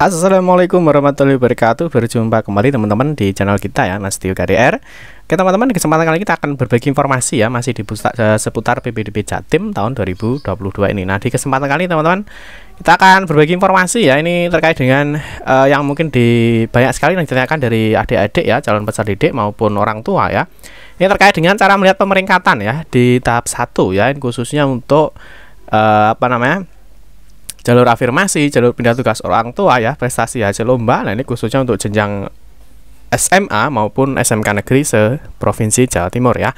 Assalamualaikum warahmatullahi wabarakatuh. Berjumpa kembali teman-teman di channel kita ya Nastio KDR Oke teman-teman di kesempatan kali kita akan berbagi informasi ya Masih di uh, seputar PPDB Jatim tahun 2022 ini. Nah di kesempatan kali teman-teman Kita akan berbagi informasi ya. Ini terkait dengan uh, yang mungkin di banyak sekali yang ditanyakan dari adik-adik ya Calon peserta didik maupun orang tua ya. Ini terkait dengan cara melihat pemeringkatan ya Di tahap 1 ya khususnya untuk uh, Apa namanya jalur afirmasi, jalur pindah tugas orang tua ya, prestasi hasil lomba. Nah, ini khususnya untuk jenjang SMA maupun SMK negeri se-provinsi Jawa Timur ya.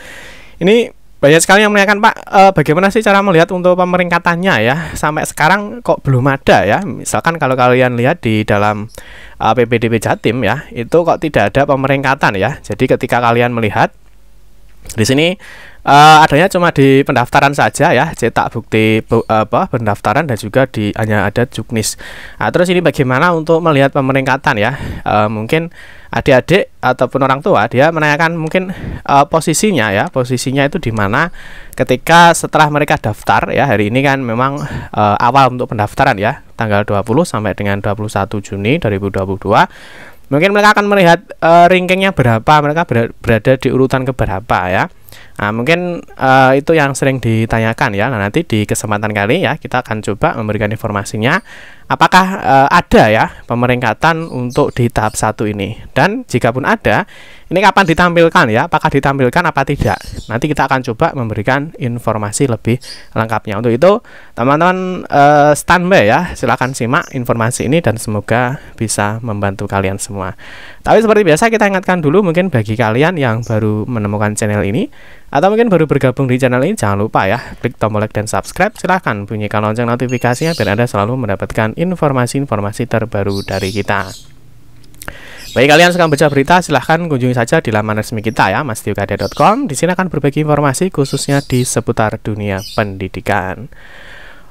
Ini banyak sekali yang menanyakan Pak, e, bagaimana sih cara melihat untuk pemeringkatannya ya? Sampai sekarang kok belum ada ya. Misalkan kalau kalian lihat di dalam e, PPDB Jatim ya, itu kok tidak ada pemeringkatan ya. Jadi ketika kalian melihat di sini uh, adanya cuma di pendaftaran saja ya, cetak bukti bu, apa pendaftaran dan juga di hanya ada juknis. Nah, terus ini bagaimana untuk melihat pemeringkatan ya? Uh, mungkin adik-adik ataupun orang tua dia menanyakan mungkin uh, posisinya ya, posisinya itu di mana ketika setelah mereka daftar ya. Hari ini kan memang uh, awal untuk pendaftaran ya, tanggal 20 sampai dengan 21 Juni 2022 mungkin mereka akan melihat uh, rankingnya berapa mereka berada di urutan keberapa ya Nah, mungkin uh, itu yang sering ditanyakan ya. Nah, nanti di kesempatan kali ya kita akan coba memberikan informasinya apakah uh, ada ya pemeringkatan untuk di tahap satu ini. Dan jika pun ada, ini kapan ditampilkan ya? Apakah ditampilkan apa tidak? Nanti kita akan coba memberikan informasi lebih lengkapnya. Untuk itu, teman-teman uh, standby ya. Silahkan simak informasi ini dan semoga bisa membantu kalian semua. Tapi seperti biasa kita ingatkan dulu mungkin bagi kalian yang baru menemukan channel ini atau mungkin baru bergabung di channel ini jangan lupa ya klik tombol like dan subscribe silahkan bunyikan lonceng notifikasinya biar anda selalu mendapatkan informasi-informasi terbaru dari kita. Bagi kalian yang suka baca berita silahkan kunjungi saja di laman resmi kita ya mastiukada.com di sini akan berbagi informasi khususnya di seputar dunia pendidikan.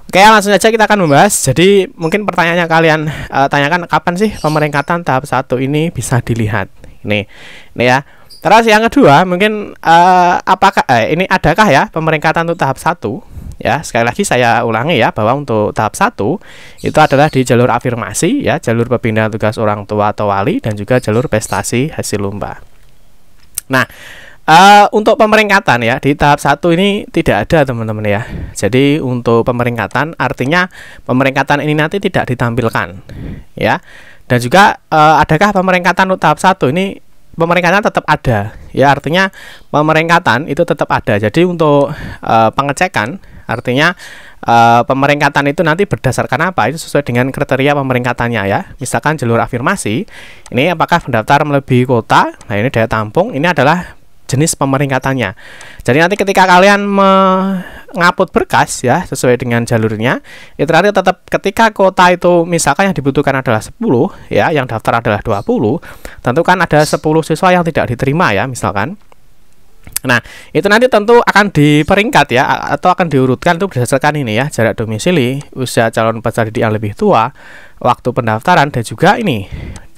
Oke langsung saja kita akan membahas. Jadi mungkin pertanyaannya kalian uh, tanyakan kapan sih pemeringkatan tahap satu ini bisa dilihat? Ini, ini ya. Terus yang kedua, mungkin uh, apakah eh, ini adakah ya pemeringkatan untuk tahap satu? Ya, sekali lagi saya ulangi ya bahwa untuk tahap satu itu adalah di jalur afirmasi ya, jalur perpindahan tugas orang tua atau wali dan juga jalur prestasi hasil lomba. Nah, uh, untuk pemeringkatan ya di tahap satu ini tidak ada teman-teman ya. Jadi untuk pemeringkatan artinya pemeringkatan ini nanti tidak ditampilkan ya. Dan juga uh, adakah pemeringkatan untuk tahap satu ini pemeringkatan tetap ada ya artinya pemeringkatan itu tetap ada jadi untuk uh, pengecekan artinya uh, pemeringkatan itu nanti berdasarkan apa itu sesuai dengan kriteria pemeringkatannya ya misalkan jalur afirmasi ini apakah pendaftar melebihi kota nah ini daya tampung ini adalah jenis pemeringkatannya. Jadi nanti ketika kalian mengupload berkas ya sesuai dengan jalurnya, itu nanti tetap ketika kota itu misalkan yang dibutuhkan adalah 10 ya, yang daftar adalah 20, tentu kan ada 10 siswa yang tidak diterima ya misalkan. Nah, itu nanti tentu akan diperingkat ya atau akan diurutkan itu berdasarkan ini ya, jarak domisili, usia calon peserta didik yang lebih tua, waktu pendaftaran dan juga ini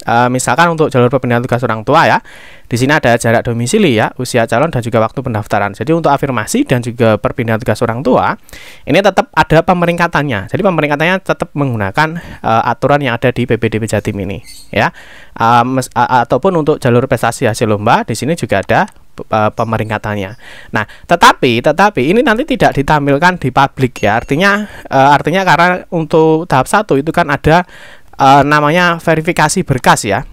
Uh, misalkan untuk jalur perpindahan tugas orang tua ya, di sini ada jarak domisili ya, usia calon dan juga waktu pendaftaran. Jadi untuk afirmasi dan juga perpindahan tugas orang tua, ini tetap ada pemeringkatannya. Jadi pemeringkatannya tetap menggunakan uh, aturan yang ada di PPDB Jatim ini ya. Uh, mes, uh, ataupun untuk jalur prestasi hasil lomba, di sini juga ada pemeringkatannya. Nah, tetapi tetapi ini nanti tidak ditampilkan di publik ya. Artinya uh, artinya karena untuk tahap satu itu kan ada uh, namanya verifikasi berkas ya.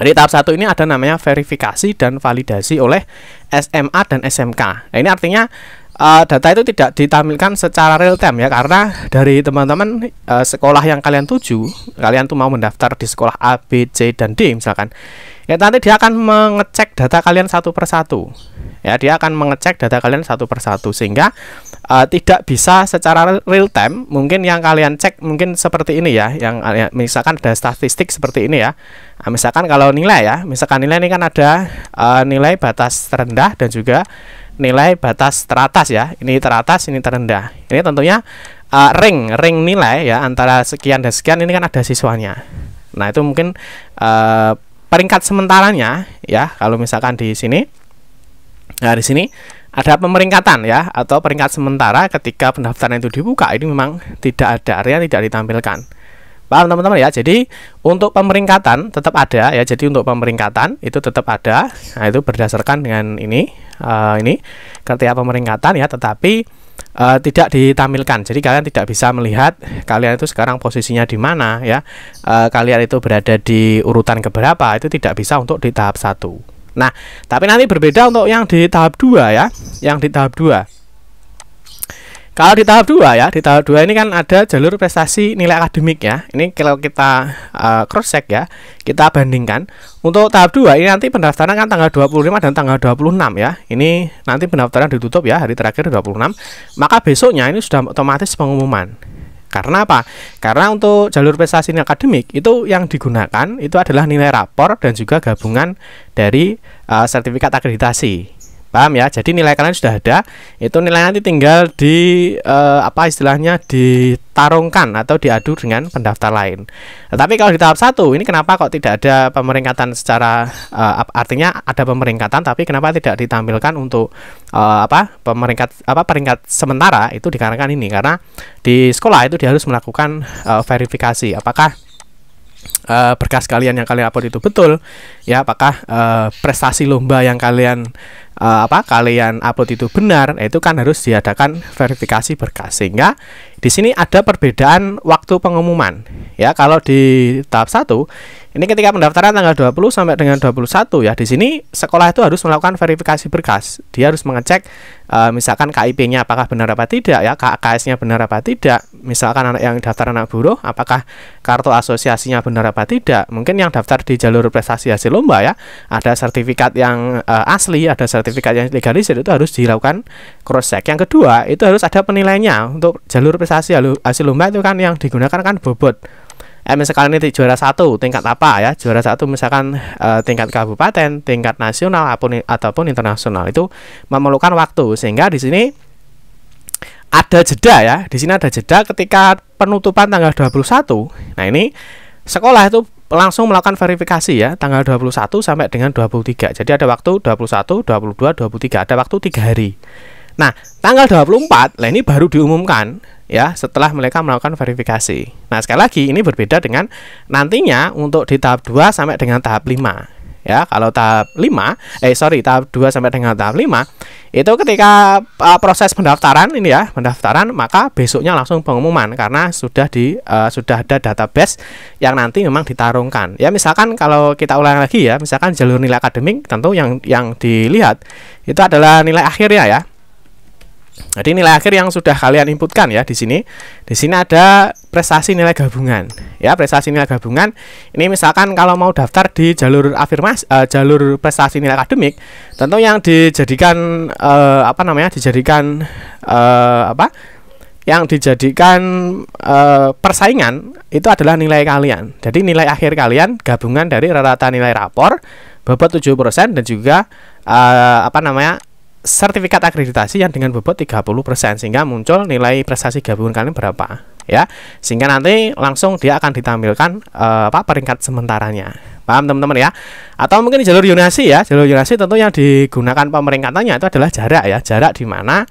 Jadi tahap satu ini ada namanya verifikasi dan validasi oleh SMA dan SMK. Nah, ini artinya uh, data itu tidak ditampilkan secara real time ya karena dari teman-teman uh, sekolah yang kalian tuju, kalian tuh mau mendaftar di sekolah A, B, C dan D misalkan. Ya nanti dia akan mengecek data kalian satu persatu ya dia akan mengecek data kalian satu persatu sehingga uh, tidak bisa secara real time mungkin yang kalian cek mungkin seperti ini ya yang ya, misalkan ada statistik seperti ini ya. Nah, misalkan kalau nilai ya misalkan nilai ini kan ada uh, nilai batas terendah dan juga nilai batas teratas ya. Ini teratas ini terendah. Ini tentunya uh, ring ring nilai ya antara sekian dan sekian ini kan ada siswanya. Nah itu mungkin uh, peringkat sementaranya ya kalau misalkan di sini Nah, di sini ada pemeringkatan ya atau peringkat sementara ketika pendaftaran itu dibuka ini memang tidak ada area tidak ditampilkan. Paham teman-teman ya? Jadi untuk pemeringkatan tetap ada ya. Jadi untuk pemeringkatan itu tetap ada. Nah, itu berdasarkan dengan ini uh, ini kriteria pemeringkatan ya, tetapi uh, tidak ditampilkan. Jadi kalian tidak bisa melihat kalian itu sekarang posisinya di mana ya. Uh, kalian itu berada di urutan keberapa itu tidak bisa untuk di tahap satu. Nah, tapi nanti berbeda untuk yang di tahap dua ya. Yang di tahap dua kalau di tahap 2 ya, di tahap 2 ini kan ada jalur prestasi nilai akademik ya. Ini kalau kita uh, cross check ya, kita bandingkan. Untuk tahap 2 ini nanti pendaftaran kan tanggal 25 dan tanggal 26 ya. Ini nanti pendaftaran ditutup ya hari terakhir 26. Maka besoknya ini sudah otomatis pengumuman. Karena apa? Karena untuk jalur prestasi nilai akademik itu yang digunakan itu adalah nilai rapor dan juga gabungan dari uh, sertifikat akreditasi. Paham ya? Jadi nilai kalian sudah ada, itu nilai nanti tinggal di uh, apa istilahnya ditarungkan atau diadu dengan pendaftar lain. Tetapi kalau di tahap satu ini kenapa kok tidak ada pemeringkatan secara uh, artinya ada pemeringkatan tapi kenapa tidak ditampilkan untuk uh, apa pemeringkat apa peringkat sementara itu dikarenakan ini karena di sekolah itu dia harus melakukan uh, verifikasi apakah uh, berkas kalian yang kalian upload itu betul ya apakah uh, prestasi lomba yang kalian uh, apa kalian upload itu benar, nah, itu kan harus diadakan verifikasi berkas. Sehingga di sini ada perbedaan waktu pengumuman. Ya, kalau di tahap 1 ini ketika pendaftaran tanggal 20 sampai dengan 21 ya. Di sini sekolah itu harus melakukan verifikasi berkas. Dia harus mengecek uh, misalkan KIP-nya apakah benar apa tidak ya, KKS-nya benar apa tidak. Misalkan anak yang daftar anak buruh apakah kartu asosiasinya benar apa tidak. Mungkin yang daftar di jalur prestasi hasil lomba ya, ada sertifikat yang uh, asli, ada sertifikat yang legalisir itu harus dilakukan cross check. Yang kedua, itu harus ada penilainya untuk jalur prestasi hasil lomba itu kan yang digunakan kan bobot eh, misalkan ini juara satu tingkat apa ya juara satu misalkan eh, tingkat kabupaten tingkat nasional ataupun ataupun internasional itu memerlukan waktu sehingga di sini ada jeda ya. Di sini ada jeda ketika penutupan tanggal 21 nah ini sekolah itu langsung melakukan verifikasi ya tanggal 21 sampai dengan 23 jadi ada waktu 21 22 23 ada waktu tiga hari. Nah tanggal 24 nah ini baru diumumkan ya setelah mereka melakukan verifikasi. Nah, sekali lagi ini berbeda dengan nantinya untuk di tahap 2 sampai dengan tahap 5. Ya, kalau tahap 5, eh sorry, tahap 2 sampai dengan tahap 5 itu ketika uh, proses pendaftaran ini ya, pendaftaran maka besoknya langsung pengumuman karena sudah di uh, sudah ada database yang nanti memang ditarungkan. Ya, misalkan kalau kita ulang lagi ya, misalkan jalur nilai akademik tentu yang yang dilihat itu adalah nilai akhirnya ya jadi nilai akhir yang sudah kalian inputkan ya di sini. Di sini ada prestasi nilai gabungan. Ya, prestasi nilai gabungan. Ini misalkan kalau mau daftar di jalur afirmasi uh, jalur prestasi nilai akademik, tentu yang dijadikan uh, apa namanya? dijadikan uh, apa? Yang dijadikan uh, persaingan itu adalah nilai kalian. Jadi nilai akhir kalian gabungan dari rata-rata nilai rapor bobot 7% dan juga uh, apa namanya? Sertifikat akreditasi yang dengan bobot 30% sehingga muncul nilai prestasi gabungan kalian berapa ya. Sehingga nanti langsung dia akan ditampilkan uh, apa peringkat sementaranya. Paham teman-teman ya? Atau mungkin jalur yunasi ya. Jalur yunasi tentu yang digunakan pemeringkatannya itu adalah jarak ya. Jarak di mana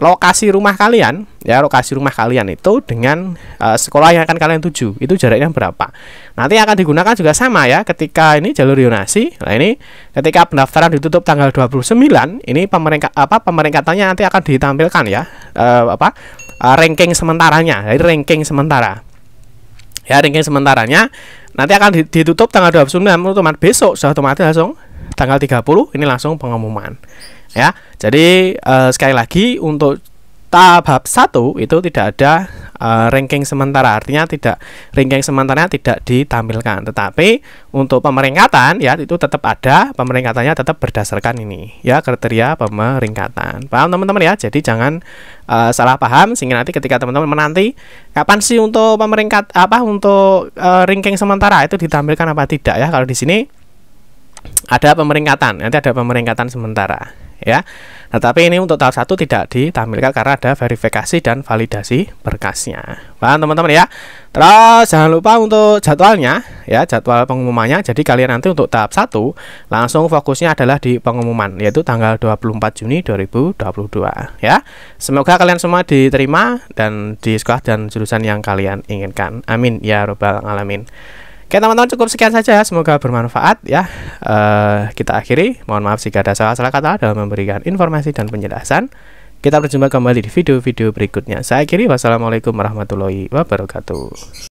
lokasi rumah kalian ya lokasi rumah kalian itu dengan uh, sekolah yang akan kalian tuju. Itu jaraknya berapa? Nanti akan digunakan juga sama ya ketika ini jalur yonasi. Nah ini ketika pendaftaran ditutup tanggal 29 ini pemeringkat apa pemeringkatannya nanti akan ditampilkan ya uh, apa uh, ranking sementaranya. Jadi ranking sementara. Ya ranking sementaranya nanti akan ditutup tanggal 29 otomatis besok sudah otomatis langsung tanggal 30 ini langsung pengumuman ya. Jadi uh, sekali lagi untuk tahap 1 itu tidak ada uh, ranking sementara. Artinya tidak ranking sementara tidak ditampilkan. Tetapi untuk pemeringkatan ya itu tetap ada. Pemeringkatannya tetap berdasarkan ini ya kriteria pemeringkatan. Paham teman-teman ya? Jadi jangan uh, salah paham sehingga nanti ketika teman-teman menanti kapan sih untuk pemeringkat apa untuk uh, ranking sementara itu ditampilkan apa tidak ya? Kalau di sini ada pemeringkatan. Nanti ada pemeringkatan sementara ya. Nah, tapi ini untuk tahap satu tidak ditampilkan karena ada verifikasi dan validasi berkasnya. Paham teman-teman ya? Terus jangan lupa untuk jadwalnya ya, jadwal pengumumannya. Jadi kalian nanti untuk tahap satu langsung fokusnya adalah di pengumuman yaitu tanggal 24 Juni 2022 ya. Semoga kalian semua diterima dan di sekolah dan jurusan yang kalian inginkan. Amin ya robbal alamin. Oke teman-teman cukup sekian saja semoga bermanfaat ya. Uh, kita akhiri. Mohon maaf jika ada salah-salah kata dalam memberikan informasi dan penjelasan. Kita berjumpa kembali di video-video berikutnya. Saya akhiri. Wassalamualaikum warahmatullahi wabarakatuh